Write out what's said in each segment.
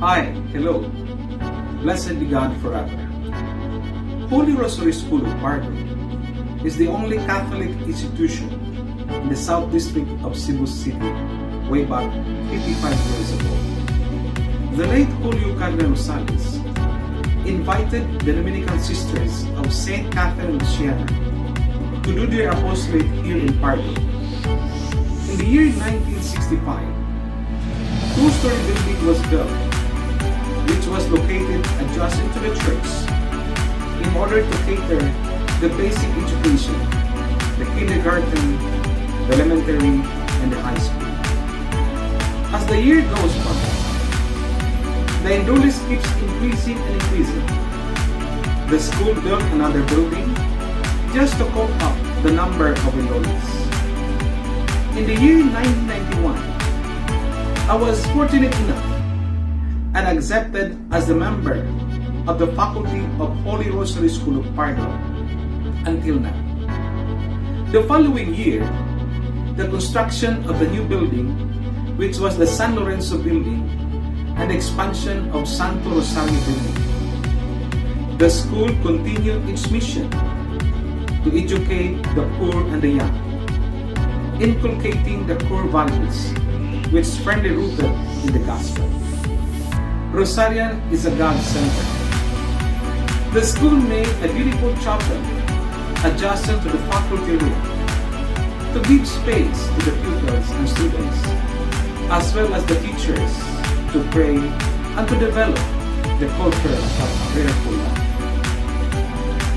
Hi, hello. Blessed be God forever. Holy Rosary School of Pardo is the only Catholic institution in the South District of Cebu City way back 55 years ago. The late Julio Cardinal Rosales invited the Dominican Sisters of St. Catherine of Siena to do their apostolate here in Pardo. In the year 1965, two-story building was built, which was located adjacent to the church in order to cater the basic education, the kindergarten, the elementary, and the high school. As the year goes by, the enrollees keeps increasing and increasing. The school built another building just to cope up the number of enrollees. In the year 1991, I was fortunate enough and accepted as a member of the faculty of Holy Rosary School of Pardo until now. The following year, the construction of the new building, which was the San Lorenzo building, and expansion of Santo Rosario building. The school continued its mission to educate the poor and the young, inculcating the core values which firmly rooted in the gospel. Rosarian is a God center. The school made a beautiful chapel adjacent to the faculty room to give space to the pupils and students, as well as the teachers to pray and to develop the culture of prayerful life.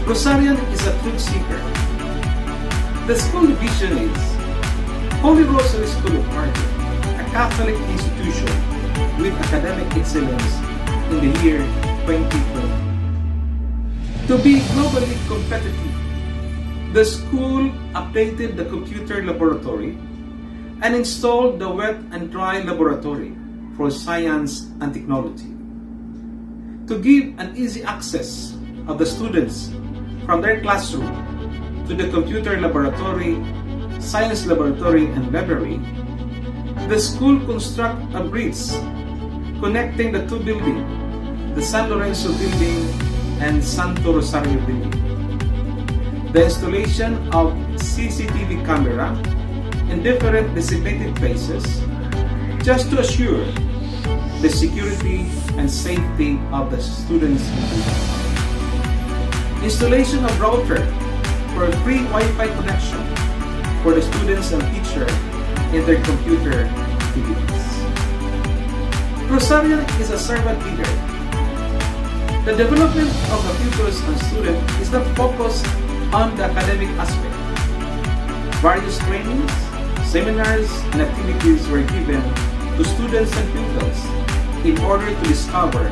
Rosarian is a truth seeker. The school vision is Holy Rosary School of Art, Catholic institution with academic excellence in the year 2020. To be globally competitive, the school updated the computer laboratory and installed the wet and dry laboratory for science and technology. To give an easy access of the students from their classroom to the computer laboratory, science laboratory, and library, the school construct a bridge connecting the two buildings, the San Lorenzo building and Santo Rosario building. The installation of CCTV camera in different designated places just to assure the security and safety of the students. Installation of router for a free Wi-Fi connection for the students and teacher in their computer activities. Rosarian is a servant leader. The development of the pupils and students is not focused on the academic aspect. Various trainings, seminars, and activities were given to students and pupils in order to discover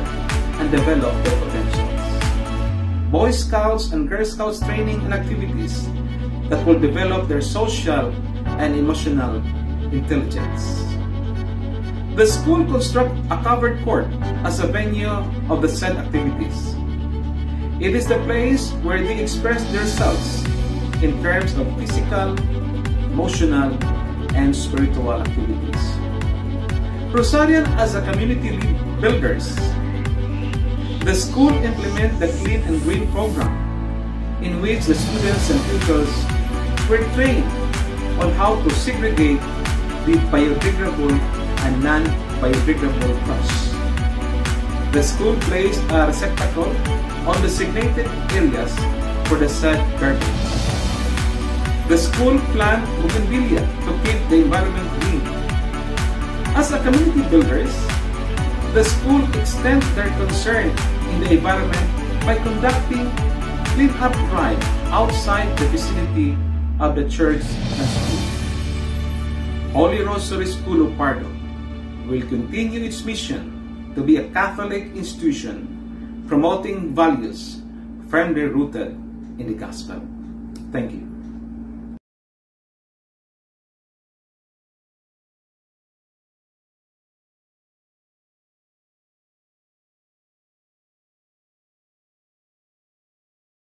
and develop their potentials. Boy Scouts and Girl Scouts training and activities that will develop their social and emotional intelligence. The school construct a covered court as a venue of the said activities. It is the place where they express themselves in terms of physical, emotional, and spiritual activities. Rosarian as a community builders. The school implement the Clean and Green program in which the students and pupils were trained on how to segregate the biodegradable and non-biodegradable trash. The school placed a receptacle on designated areas for the said garbage. The school plant bougainvillea to keep the environment green. As a community builders, the school extends their concern in the environment by conducting clean-up drive outside the vicinity of the church. Holy Rosary School of Pardo will continue its mission to be a Catholic institution promoting values firmly rooted in the gospel. Thank you.